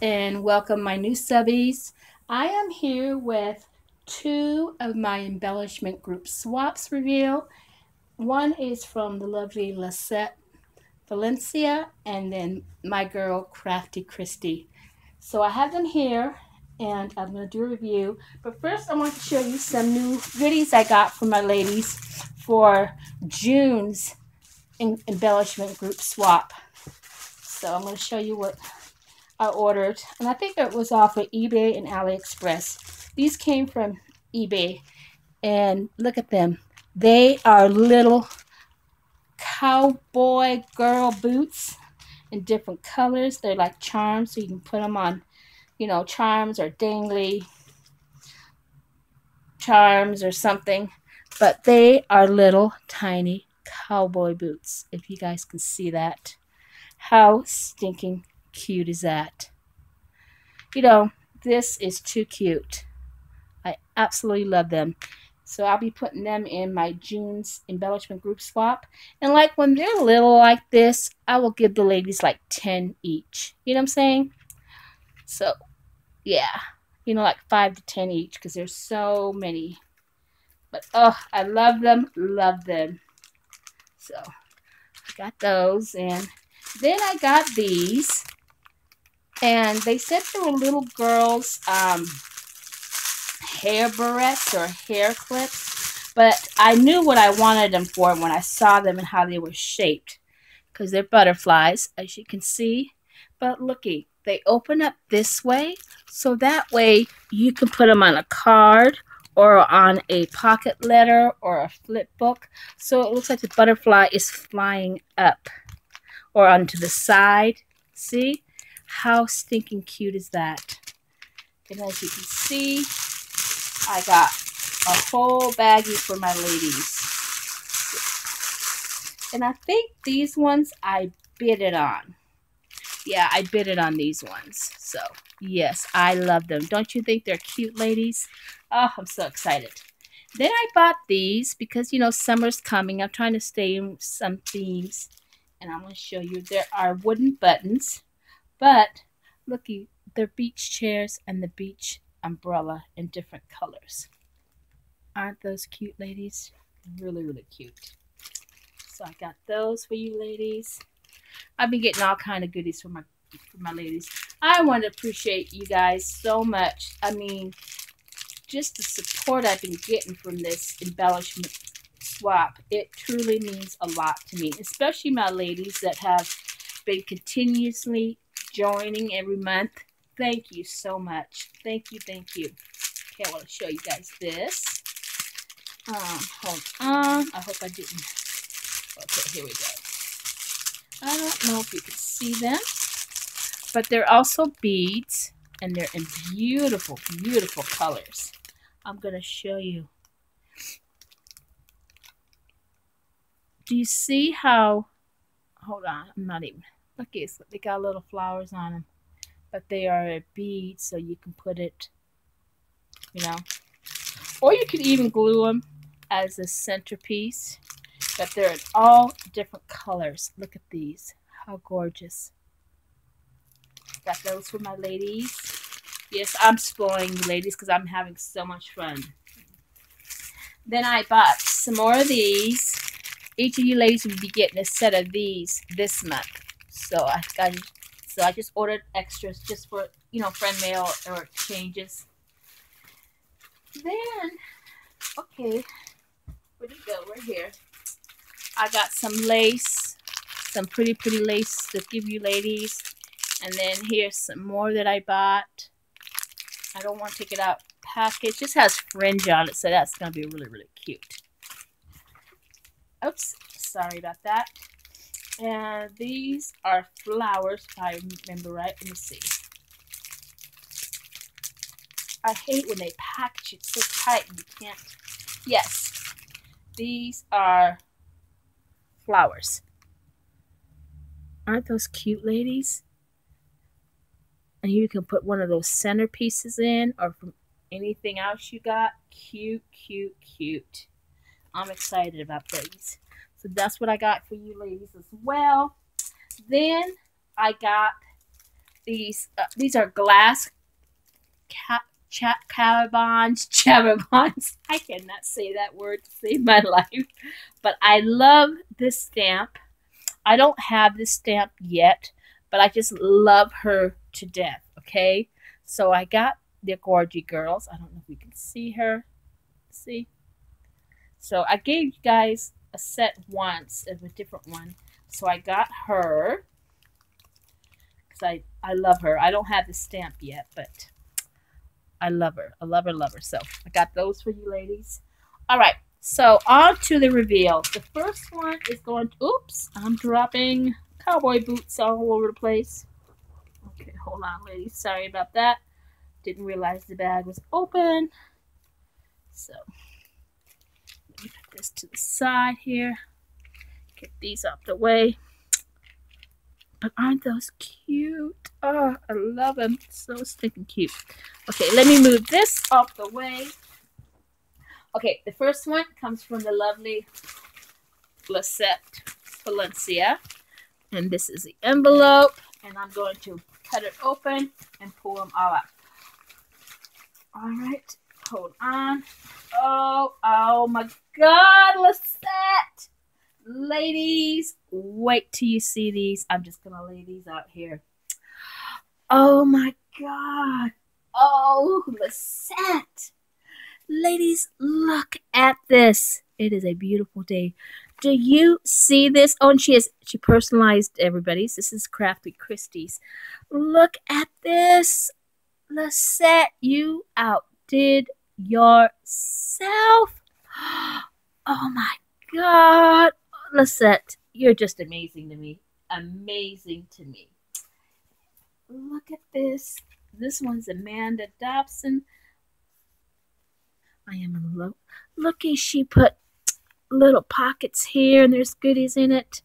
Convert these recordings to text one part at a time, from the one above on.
and welcome my new subbies. I am here with two of my embellishment group swaps reveal. One is from the lovely Lisette Valencia and then my girl Krafty Kristi. So I have them here and I'm going to do a review. But first I want to show you some new goodies I got from my ladies for June's embellishment group swap. So I'm going to show you what I ordered, and I think it was off of eBay and AliExpress. These came from eBay, and look at them. They are little cowboy girl boots in different colors. They're like charms, so you can put them on, you know, charms or dangly charms or something. But they are little tiny cowboy boots, if you guys can see that. How stinking cute is that? You know, this is too cute. I absolutely love them. So I'll be putting them in my June's embellishment group swap. And like when they're little like this, I will give the ladies like 10 each. You know what I'm saying? So, yeah. You know, like 5 to 10 each because there's so many. But, oh, I love them. Love them. So, I got those. And then I got these and they said they were little girls' um, hair barrettes or hair clips, but I knew what I wanted them for when I saw them and how they were shaped, because they're butterflies, as you can see. But looky, they open up this way, so that way you can put them on a card or on a pocket letter or a flip book. So it looks like the butterfly is flying up or onto the side. See? How stinking cute is that? And as you can see, I got a whole baggie for my ladies. And I think these ones I bid it on. Yeah, I bid it on these ones. So, yes, I love them. Don't you think they're cute, ladies? Oh, I'm so excited. Then I bought these because, you know, summer's coming. I'm trying to stay in some themes. And I'm going to show you. There are wooden buttons. But looky, they're beach chairs and the beach umbrella in different colors. Aren't those cute, ladies? Really, really cute. So I got those for you ladies. I've been getting all kind of goodies for my for my ladies. I want to appreciate you guys so much. I mean, just the support I've been getting from this embellishment swap, it truly means a lot to me, especially my ladies that have been continuously joining every month. Thank you so much. Thank you, thank you. Okay, I want to show you guys this. Um, hold on. I hope I didn't. Okay, here we go. I don't know if you can see them, but they're also beads, and they're in beautiful, beautiful colors. I'm going to show you. Do you see how, hold on, I'm not even, Look, it's, they got little flowers on them. But they are a bead, so you can put it, you know. Or you could even glue them as a centerpiece. But they're in all different colors. Look at these. How gorgeous. Got those for my ladies. Yes, I'm spoiling the ladies because I'm having so much fun. Then I bought some more of these. Each of you ladies will be getting a set of these this month. So I got so I just ordered extras just for you know friend mail or changes. Then okay, where'd it go? Right here. I got some lace, some pretty pretty lace to give you ladies. And then here's some more that I bought. I don't want to take it out package. Just has fringe on it, so that's going to be really, really cute. Oops, sorry about that. And these are flowers, if I remember right. Let me see. I hate when they package it so tight you can't. Yes, these are flowers. Aren't those cute, ladies? And you can put one of those centerpieces in or from anything else you got. Cute, cute, cute. I'm excited about these. So that's what I got for you ladies as well. Then I got these uh, these are glass ca- cha- carabons. I cannot say that word to save my life, but I love this stamp. I don't have this stamp yet, but I just love her to death. Okay, so I got the Gorgy girls. I don't know if we can see her. See. So I gave you guys a set once of a different one. So I got her because I, I love her. I don't have the stamp yet, but I love her. I love her, love her. So I got those for you ladies. All right. So on to the reveal. The first one is going to, oops, I'm dropping cowboy boots all over the place. Okay, hold on, ladies. Sorry about that. Didn't realize the bag was open. So this to the side here. Get these out the way. But aren't those cute? Oh, I love them. So stinking cute. Okay, let me move this off the way. Okay, the first one comes from the lovely Lisette Valencia. And this is the envelope. And I'm going to cut it open and pull them all out. All right, hold on. Oh, oh my God, Lisette. Ladies, wait till you see these. I'm just going to lay these out here. Oh my God. Oh, Lisette. Ladies, look at this. It is a beautiful day. Do you see this? Oh, and she has she personalized everybody's. This is Krafty Kristi's. Look at this. Lisette, you outdid yourself. Oh my God. Lisette, you're just amazing to me. Amazing to me. Look at this. This one's Amanda Dobson. I am in love. Looky, she put little pockets here and there's goodies in it.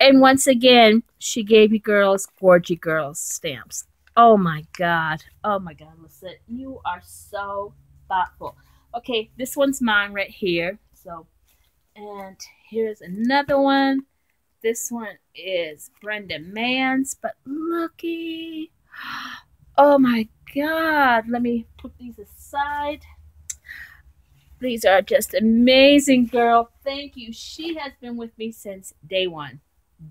And once again, she gave you girls Gorgy Girls stamps. Oh my God. Oh my God, Lisette. You are so thoughtful. Okay, this one's mine right here. So, and here's another one. This one is Brenda Mann's, but looky. Oh my God. Let me put these aside. These are just amazing, girl. Thank you. She has been with me since day one.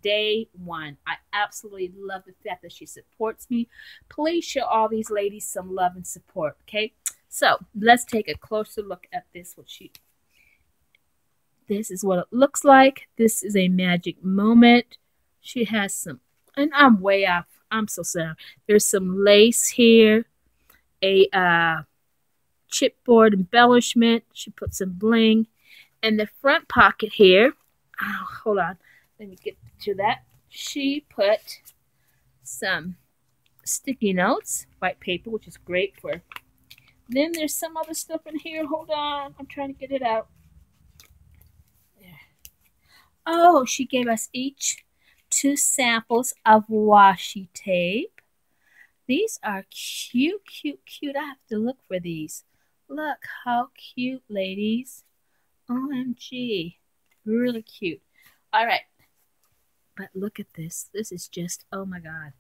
Day one. I absolutely love the fact that she supports me. Please show all these ladies some love and support, okay? So let's take a closer look at this. What she this is what it looks like. This is a magic moment. She has some, and I'm way off. I'm so sorry. There's some lace here, a uh, chipboard embellishment. She put some bling. And the front pocket here, oh, hold on, let me get to that. She put some sticky notes, white paper, which is great for. Then there's some other stuff in here. Hold on, I'm trying to get it out. Oh, she gave us each two samples of washi tape. These are cute, cute, cute. I have to look for these. Look how cute, ladies. OMG. Really cute. All right. But look at this. This is just, oh my God.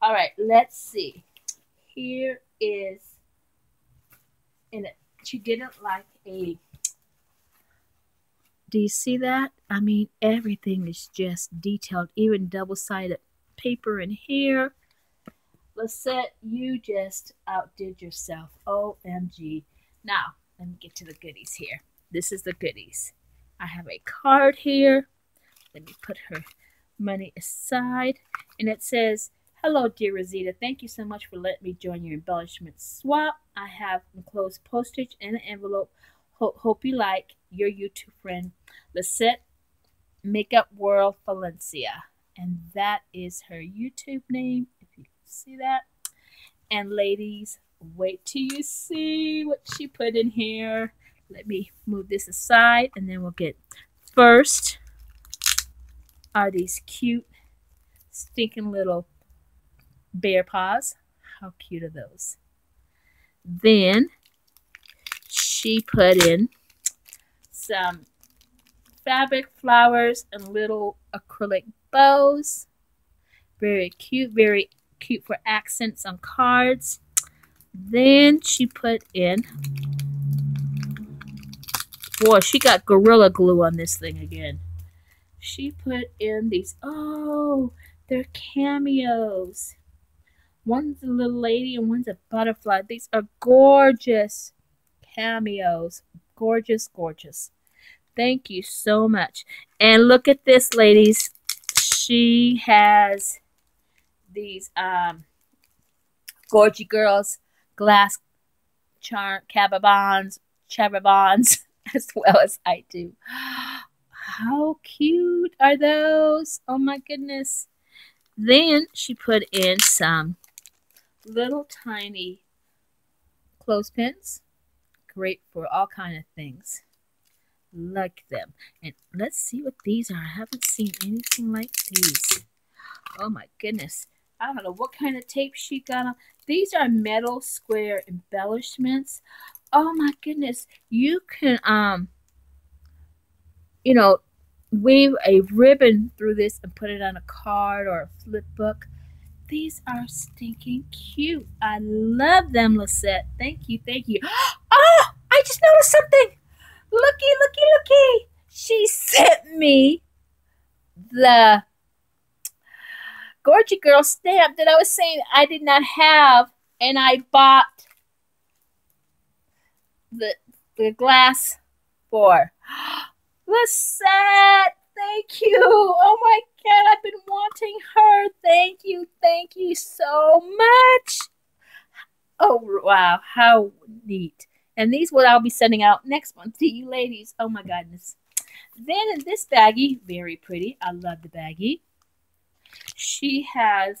All right, let's see. Here is, and she didn't like a do you see that? I mean, everything is just detailed, even double-sided paper in here. Lisette, you just outdid yourself. OMG. Now, let me get to the goodies here. This is the goodies. I have a card here. Let me put her money aside. And it says, Hello, dear Rosita. Thank you so much for letting me join your embellishment swap. I have enclosed postage and an envelope Ho- hope you like your YouTube friend, Lisette Makeup World Valencia. And that is her YouTube name, if you see that. And ladies, wait till you see what she put in here. Let me move this aside and then we'll get first are these cute stinking little bear paws. How cute are those? Then she put in some fabric flowers and little acrylic bows. Very cute, very cute for accents on cards. Then she put in, boy, she got Gorilla Glue on this thing again. She put in these, oh, they're cameos. One's a little lady and one's a butterfly. These are gorgeous cameos. Gorgeous, gorgeous. Thank you so much. And look at this, ladies. She has these um, Gorgy Girls glass char cababons, chababons, as well as I do. How cute are those? Oh my goodness. Then she put in some little tiny clothespins. Great for all kind of things. Like them. And let's see what these are. I haven't seen anything like these. Oh my goodness. I don't know what kind of tape she got on. These are metal square embellishments. Oh my goodness. You can, um, you know, weave a ribbon through this and put it on a card or a flip book. These are stinking cute. I love them, Lisette. Thank you, thank you. Oh, I just noticed something. Looky, looky, looky. She sent me the Gorgy Girl stamp that I was saying I did not have, and I bought the the glass for. Oh, Lisette, thank you. Oh my God, I've been wanting her. Thank you, thank you so much. Oh wow, how neat! And these what I'll be sending out next month to you ladies. Oh my goodness. Then in this baggie, very pretty. I love the baggie she has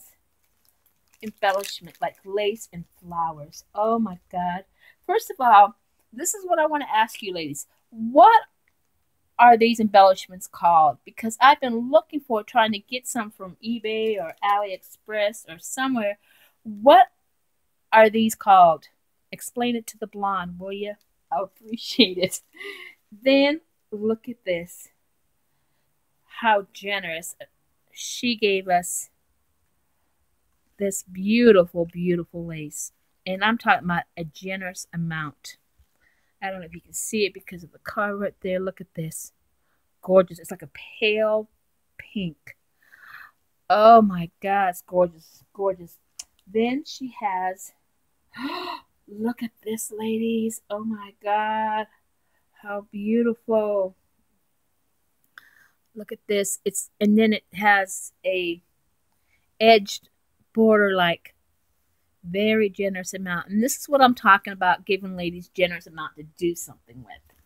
embellishment like lace and flowers. Oh my God. First of all, this is what I want to ask you, ladies. What are these embellishments called? Because I've been looking for trying to get some from eBay or AliExpress or somewhere. What are these called? Explain it to the blonde, will you? I appreciate it. Then look at this. How generous she gave us this beautiful, beautiful lace. And I'm talking about a generous amount. I don't know if you can see it because of the color right there. Look at this. Gorgeous. It's like a pale pink. Oh my God, it's gorgeous. Gorgeous. Then she has, look at this, ladies. Oh my God. How beautiful look at this it's and then it has a edged border like very generous amount and this is what i'm talking about giving ladies generous amount to do something with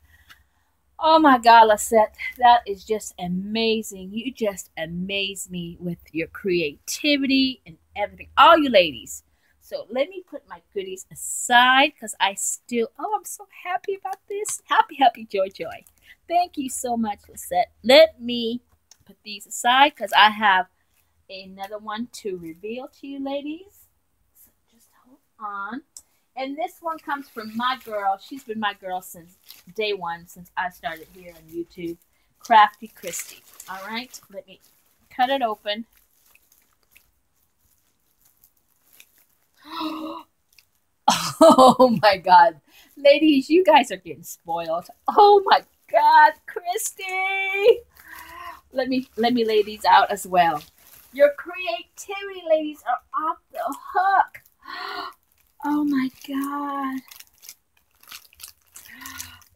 oh my god lisette that is just amazing you just amaze me with your creativity and everything all you ladies so let me put my goodies aside because I still, oh, I'm so happy about this. Happy, happy, joy, joy. Thank you so much, Lisette. Let me put these aside because I have another one to reveal to you, ladies. On. And this one comes from my girl. She's been my girl since day one, since I started here on YouTube. Krafty Kristi. All right, let me cut it open. oh my god. Ladies, you guys are getting spoiled. Oh my god, Kristi. Let me let me lay these out as well. Your creativity, ladies, are off the hook. Oh my god.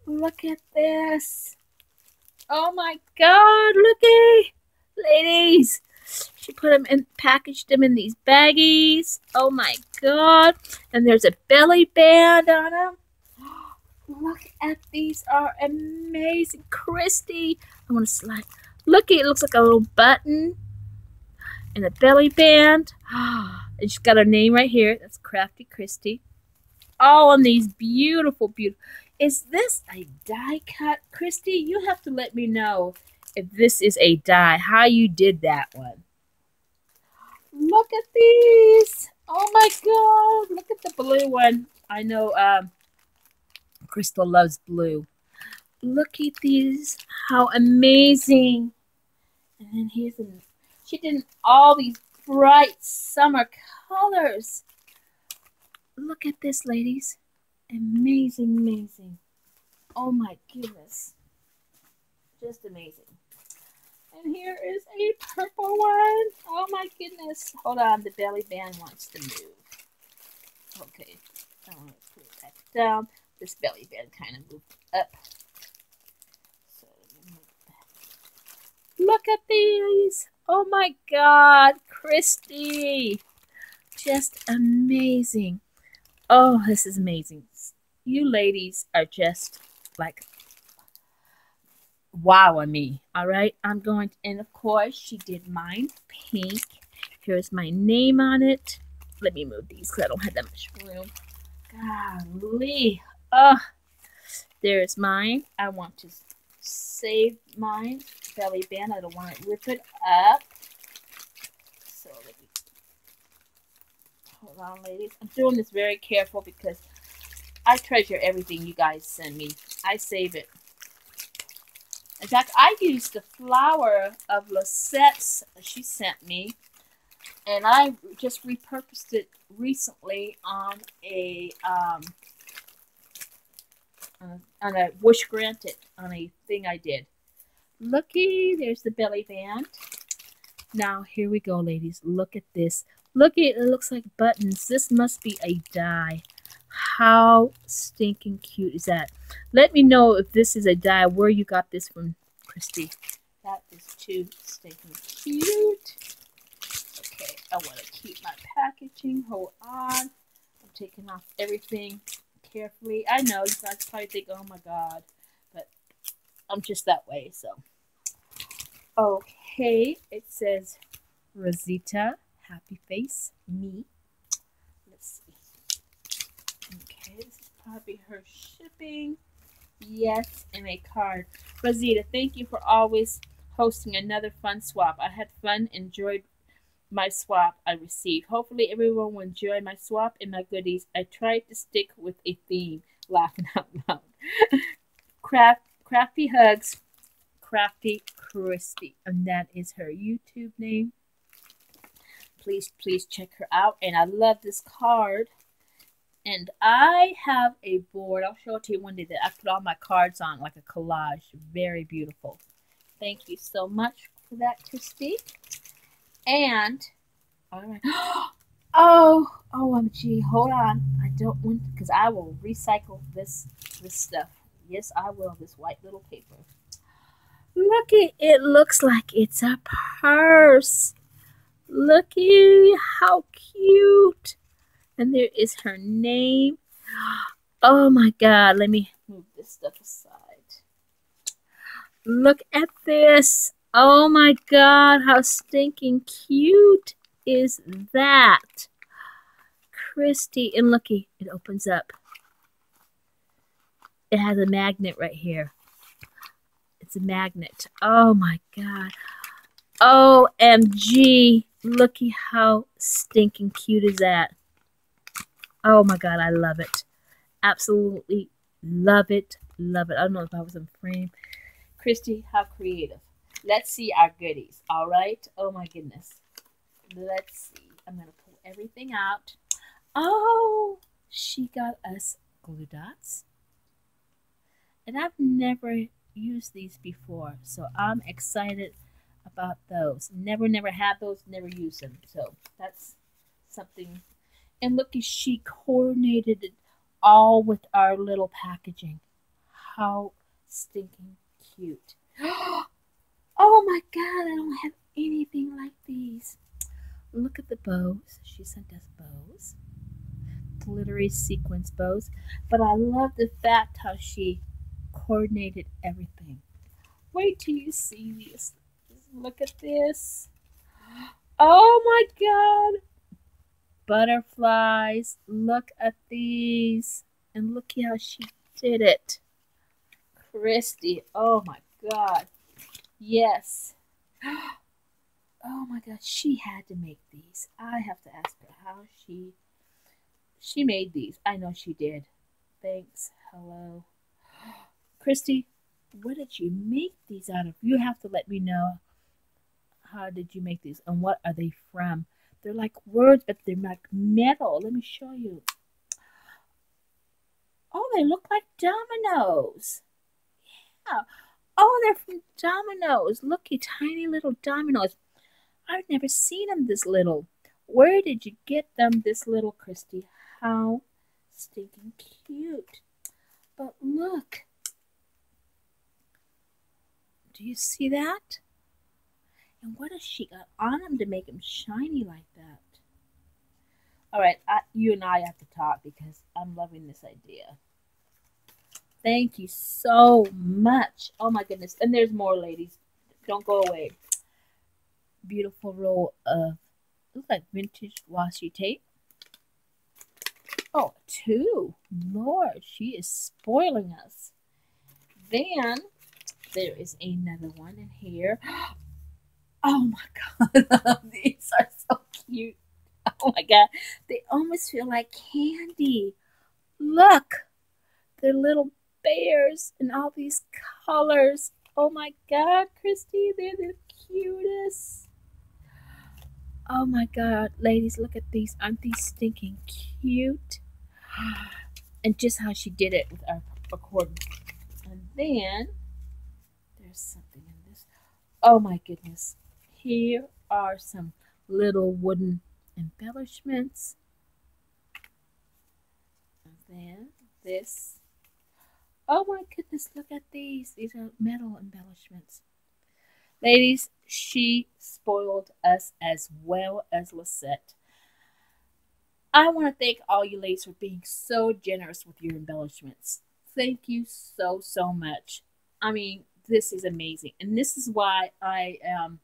Look at this. Oh my god, looky. Ladies, she put them in, packaged them in these baggies. Oh my god. And there's a belly band on them. Look at these are amazing. Kristi. I want to slide. Look, it looks like a little button. And a belly band. Oh, And she's got her name right here. That's Krafty Kristi. All on these beautiful, beautiful. Is this a die cut? Kristi, you have to let me know if this is a die, how you did that one. Look at these. Oh my god. Look at the blue one. I know um, Crystal loves blue. Look at these. How amazing. And then here's a, she did all these bright summer colors. Look at this, ladies. Amazing, amazing. Oh my goodness. Just amazing. And here is a purple one. Oh my goodness. Hold on, the belly band wants to move. Okay, I want to put it back down. This belly band kind of moved up. So Look at these. Oh my God, Kristi. Just amazing. Oh, this is amazing. You ladies are just like wow on me. All right, I'm going to, and of course, she did mine pink. Here's my name on it. Let me move these because I don't have that much room. Golly. Oh, there's mine. I want to save mine belly band. I don't want to rip it up. So let me hold on, ladies. I'm doing this very careful because I treasure everything you guys send me. I save it. In fact, I used the flower of Lisette's she sent me, and I just repurposed it recently on a um, on a wish granted on a thing I did. Looky, there's the belly band. Now here we go, ladies. Look at this. Look it. It looks like buttons. This must be a die. How stinking cute is that? Let me know if this is a die, where you got this from, Kristi. That is too stinking cute. Okay, I want to keep my packaging. Hold on. I'm taking off everything carefully. I know you guys probably think, oh my god, but I'm just that way, so. Okay, it says Rosita, happy face, me. Let's see. Okay, this is probably her shipping. Yes, and a card. Rosita, thank you for always hosting another fun swap. I had fun, enjoyed my swap I received. Hopefully everyone will enjoy my swap and my goodies. I tried to stick with a theme. Laughing out loud. Craft, crafty hugs, Krafty Kristi. And that is her YouTube name. Please, please check her out. And I love this card. And I have a board. I'll show it to you one day that I put all my cards on like a collage. Very beautiful. Thank you so much for that, Kristi. And oh, oh, OMG, hold on. I don't want because I will recycle this this stuff. Yes, I will. This white little paper. Look it. It looks like it's a purse. Looky how cute. And there is her name. Oh my God. Let me move this stuff aside. Look at this. Oh my God. How stinking cute is that? Kristi. And looky, it opens up. It has a magnet right here. It's a magnet. Oh my God. OMG. Looky how stinking cute is that. Oh my god, I love it. Absolutely love it. Love it. I don't know if I was in frame. Kristi, how creative. Let's see our goodies. All right. Oh my goodness. Let's see. I'm going to pull everything out. Oh, she got us glue dots. And I've never used these before. So I'm excited about those. Never, never had those. Never used them. So that's something and look, she coordinated it all with our little packaging. How stinking cute. Oh, Oh my god, I don't have anything like these. Look at the bows. She sent us bows. Glittery sequence bows. But I love the fact how she coordinated everything. Wait till you see this. Look at this. Oh my god butterflies. Look at these. And look how she did it. Kristi. Oh my God. Yes. Oh my God. She had to make these. I have to ask her how she she made these. I know she did. Thanks. Hello. Kristi, what did you make these out of? You have to let me know how did you make these and what are they from? They're like words, but they're like metal. Let me show you. Oh, they look like dominoes. Yeah. Oh, they're from dominoes. Looky, tiny little dominoes. I've never seen them this little. Where did you get them this little, Kristi? How stinking cute. But look. Do you see that? And what has she got on them to make them shiny like that? All right, I, you and I have to talk because I'm loving this idea. Thank you so much. Oh my goodness. And there's more, ladies. Don't go away. Beautiful roll of, looks like vintage washi tape. Oh, two. Lord, she is spoiling us. Then there is another one in here. Oh my god, these are so cute. Oh my god, they almost feel like candy. Look, they're little bears in all these colors. Oh my god, Kristi, they're the cutest. Oh my god, ladies, look at these. Aren't these stinking cute? And just how she did it with our accordion. And then there's something in this. Oh my goodness. Here are some little wooden embellishments. And then this Oh my goodness, look at these. These are metal embellishments. Ladies, she spoiled us as well as Lisette. I want to thank all you ladies for being so generous with your embellishments. Thank you so, so much. I mean, this is amazing. And this is why I am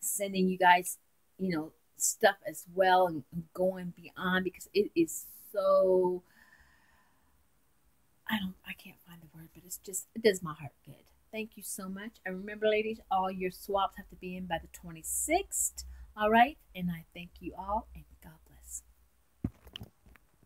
sending you guys, you know, stuff as well and going beyond because it is so I don't I can't find the word, but it's just it does my heart good. Thank you so much. And remember, ladies, all your swaps have to be in by the 26th. All right. And I thank you all and